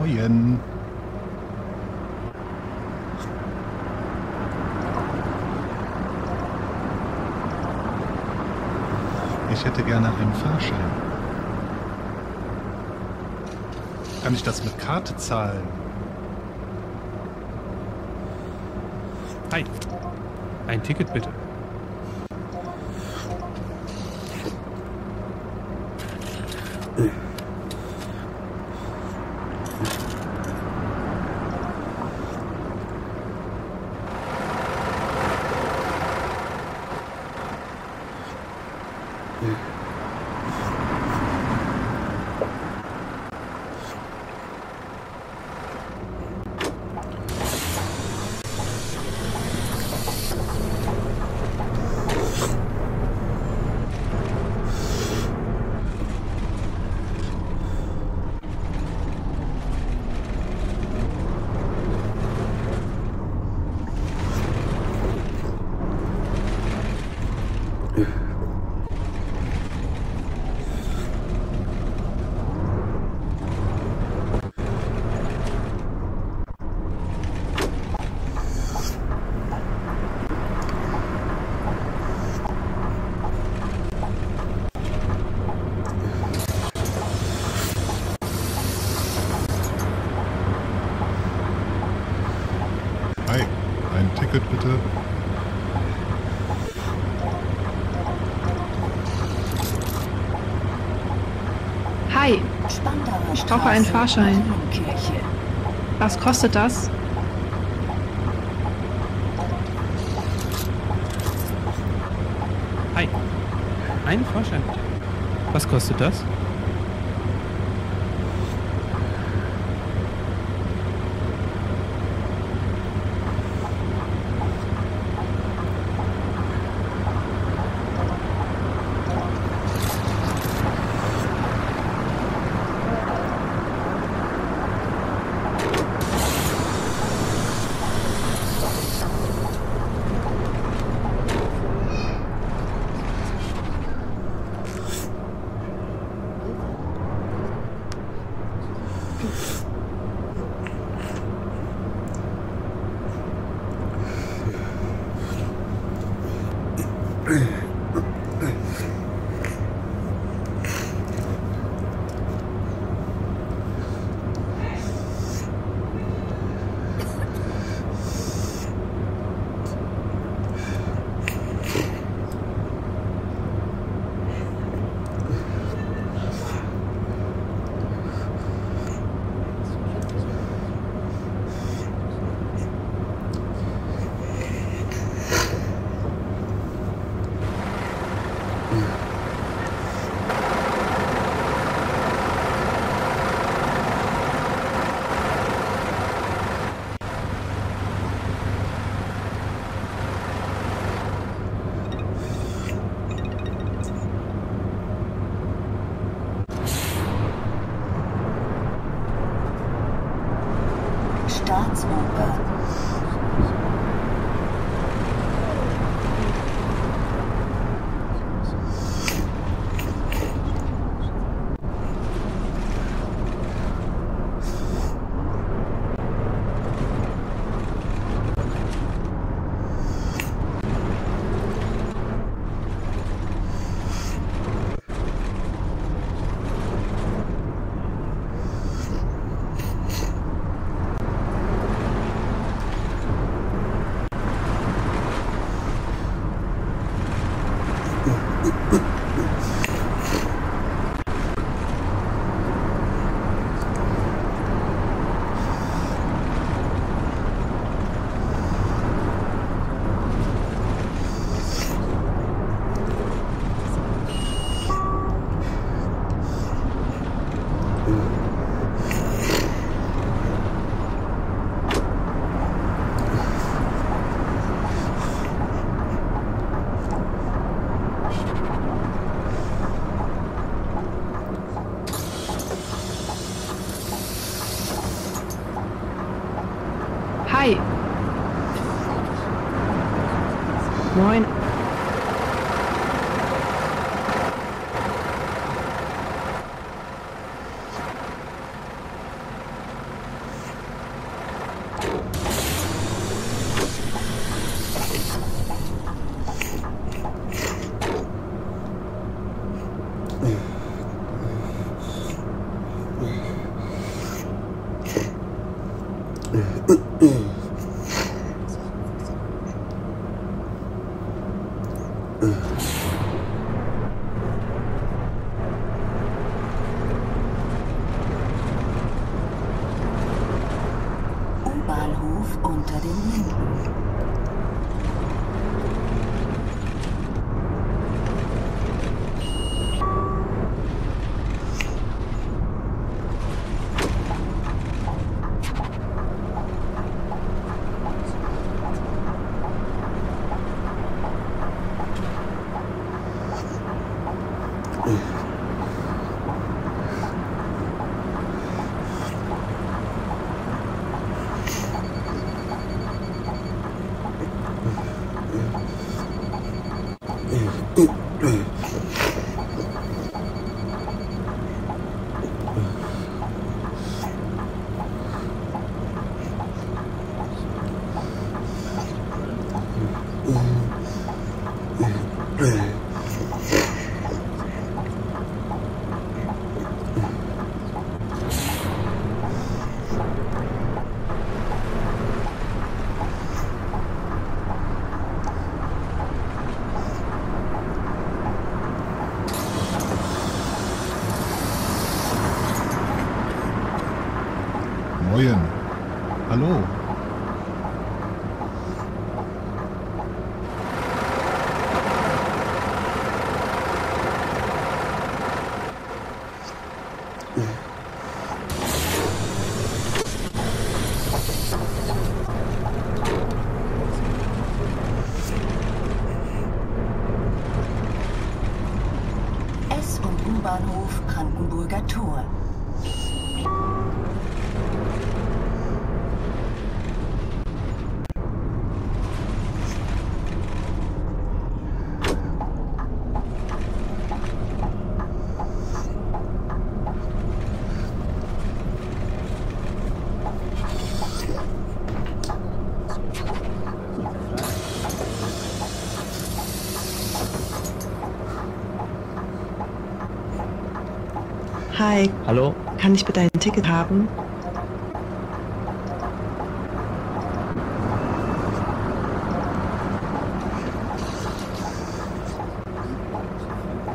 Moin. Ich hätte gerne einen Fahrschein. Kann ich das mit Karte zahlen? Hi. Ein Ticket bitte. Hi. Ein Ticket bitte. Hi, Spandauer Ich brauche einen Fahrschein. Was kostet das? Hi. Einen Fahrschein. Was kostet das? 嗯。嗯 Hi, Hallo? kann ich bitte ein Ticket haben?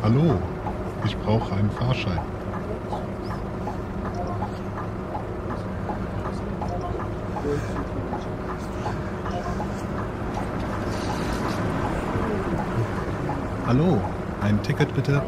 Hallo. Ich brauche einen Fahrschein. Hallo. Ein Ticket bitte.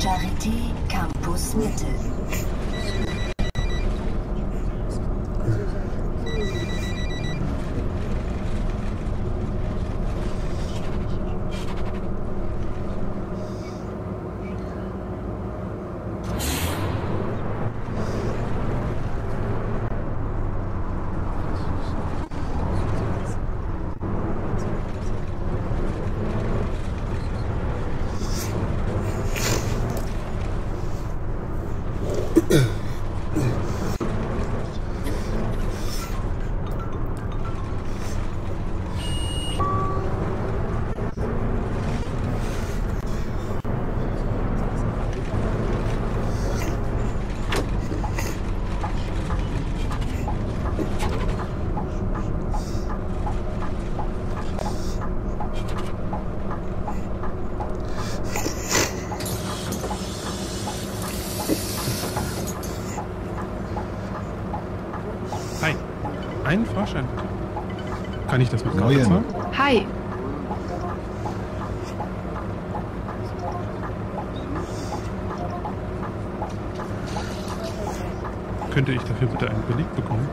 Charité Campus Mitte. Hi. Einen Fahrschein bitte. Kann ich das mit Karte zahlen? Hi. Könnte ich dafür bitte einen Beleg bekommen?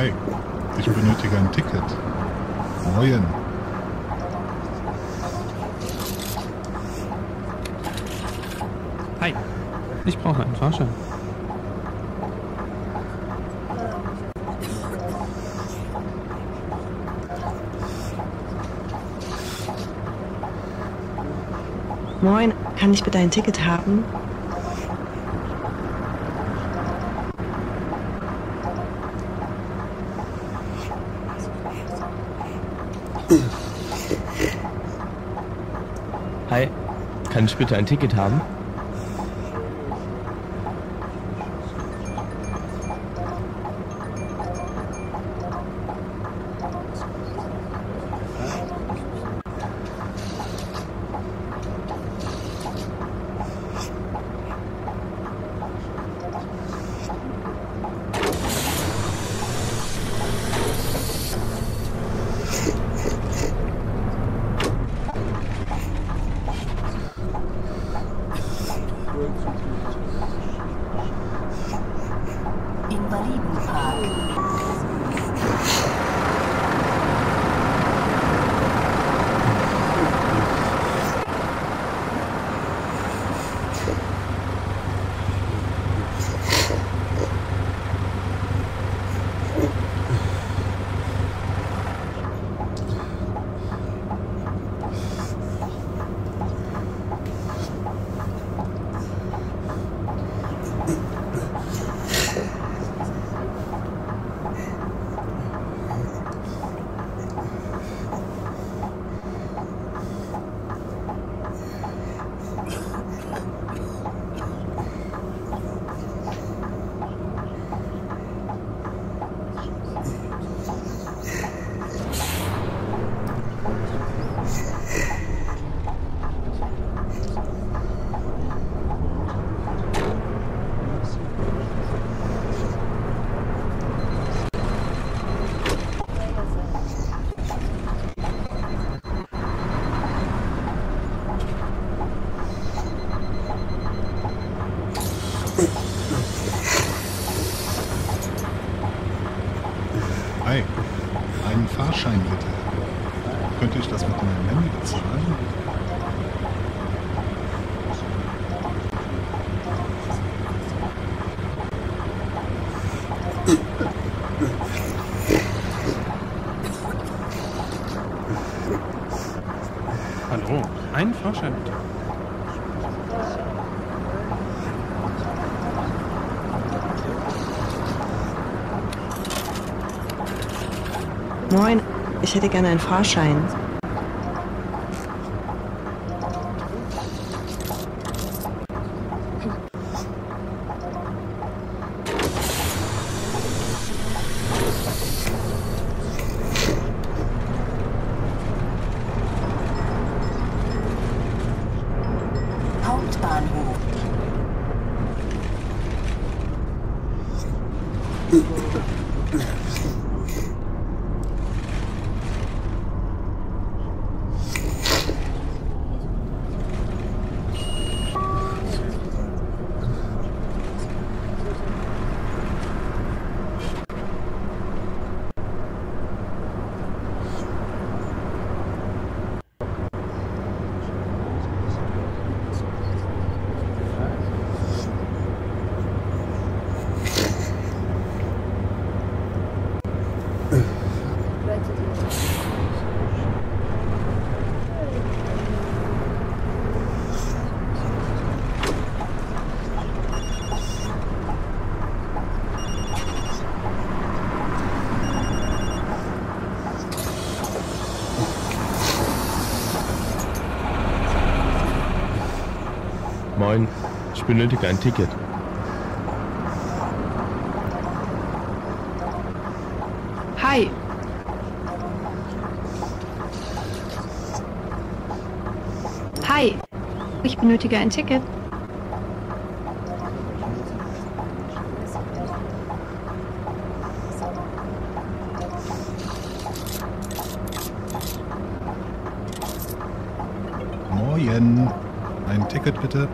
Hi, ich benötige ein Ticket. Moin. Hi. Ich brauche einen Fahrschein. Moin, kann ich bitte ein Ticket haben? Hi, kann ich bitte ein Ticket haben? Ich hätte gerne einen Fahrschein. Moin, ich benötige ein Ticket. Hi. Hi. Ich benötige ein Ticket. Moin. Ein Ticket bitte.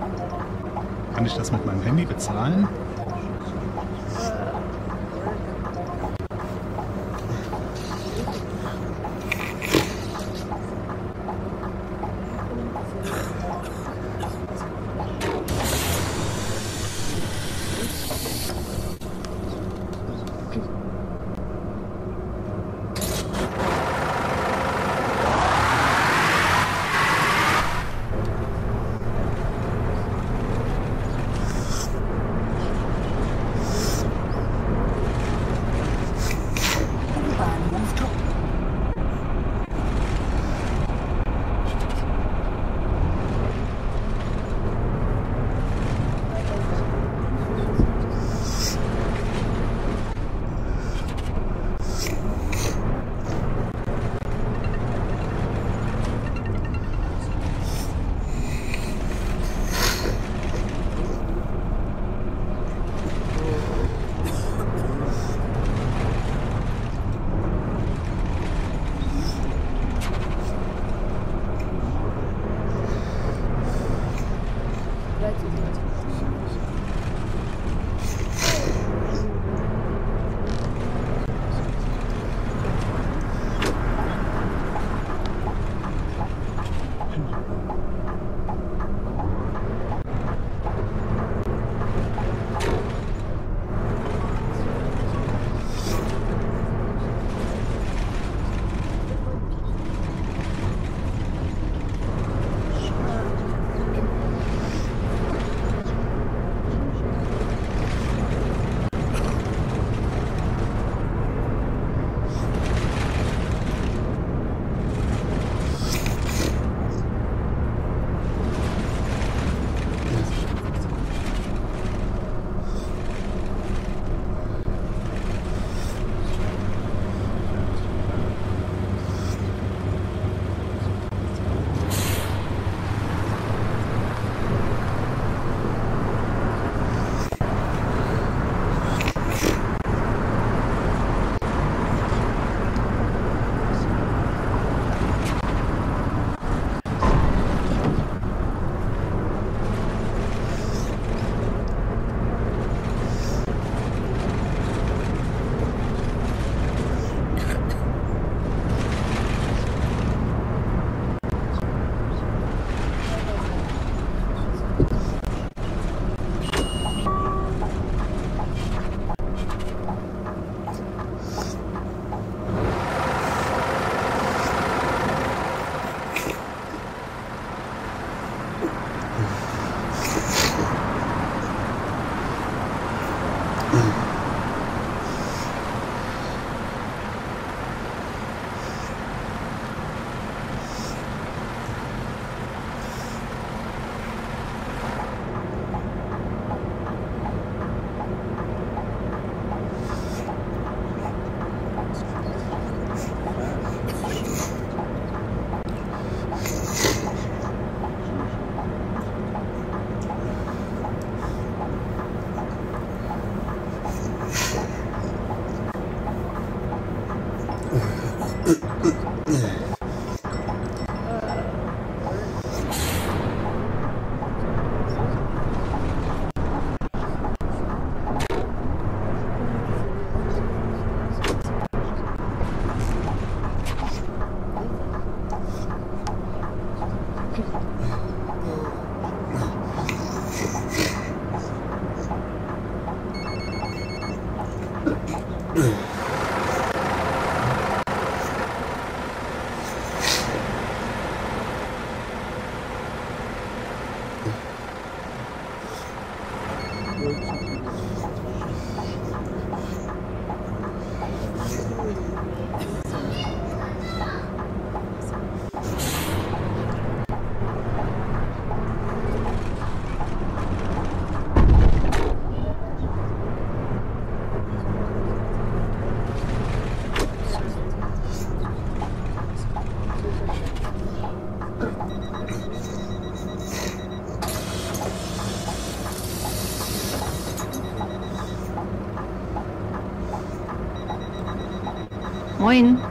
Moin.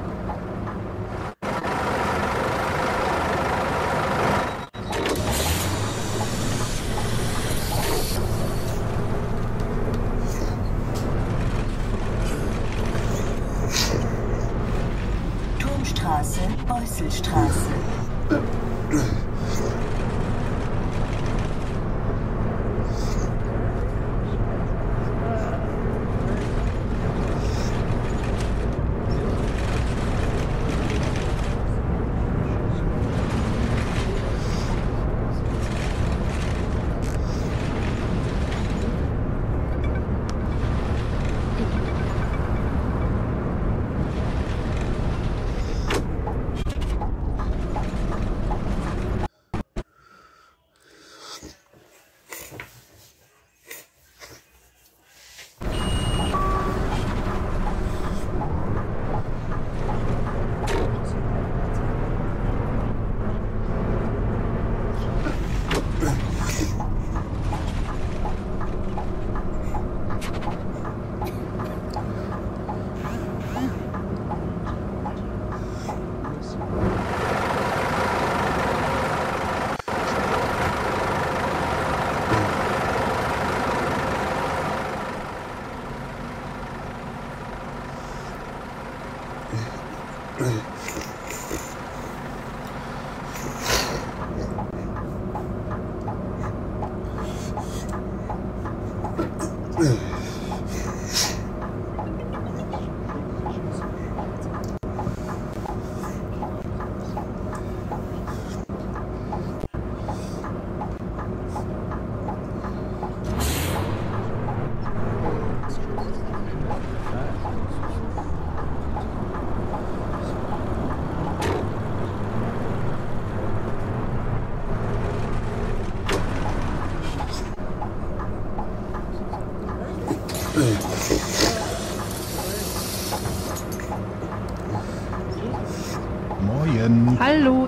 Moin. Hallo.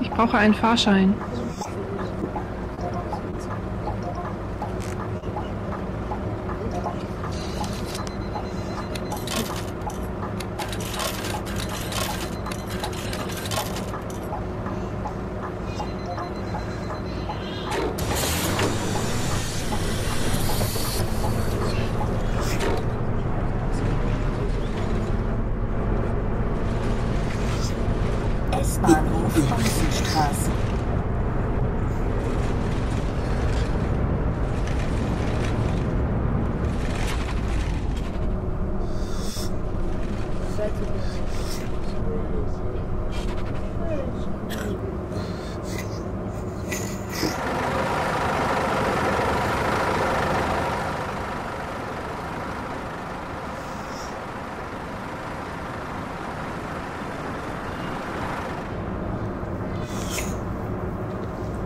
Ich brauche einen Fahrschein.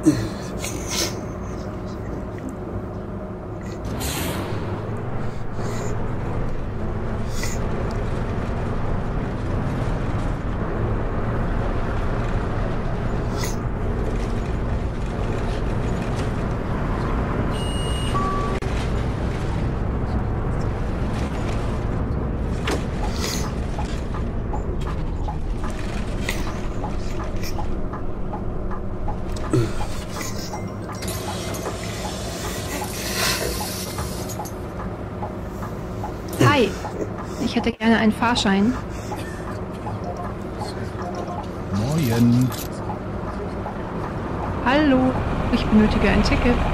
Mm-hmm. Einen Fahrschein. Moin. Hallo, ich benötige ein Ticket.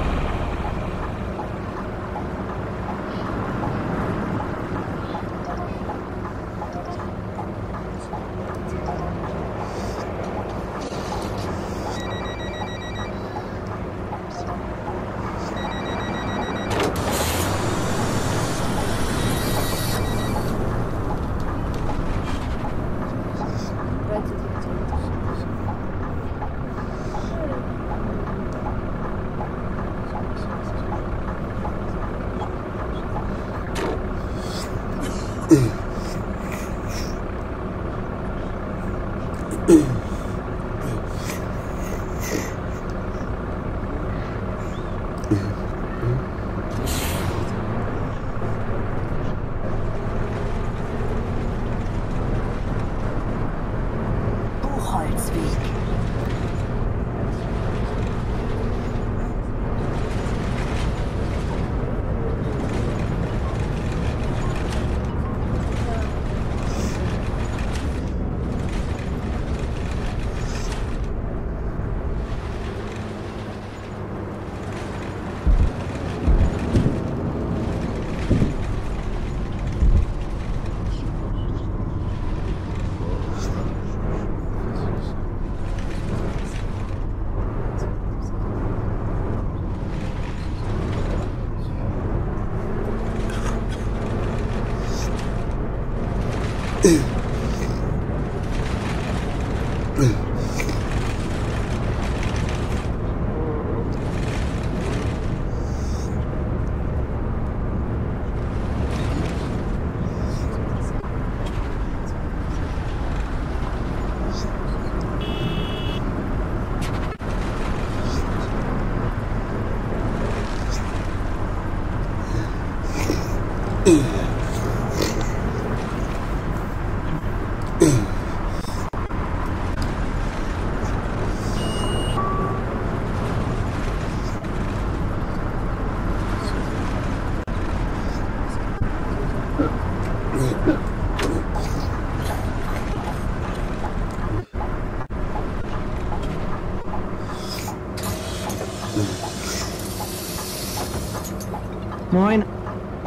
Moin,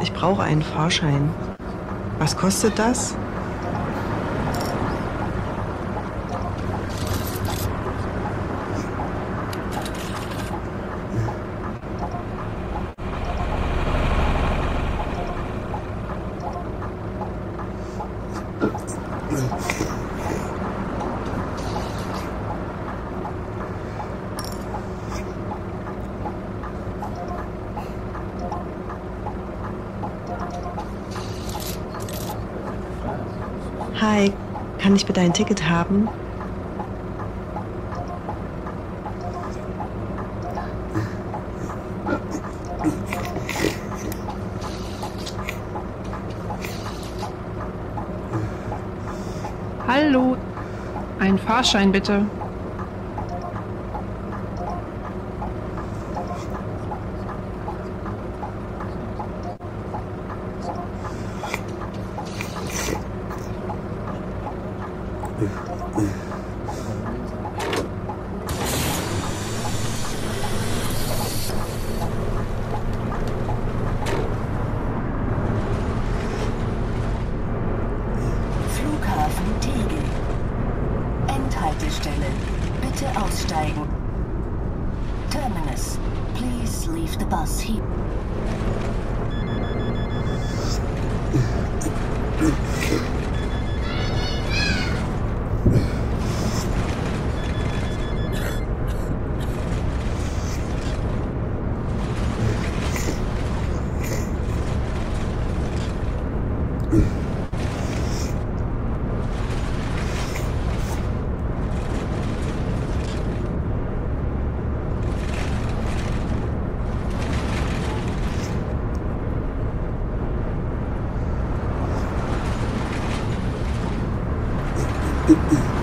ich brauche einen Fahrschein. Was kostet das? Hi, kann ich bitte ein Ticket haben? Hallo, ein Fahrschein bitte. Tchau.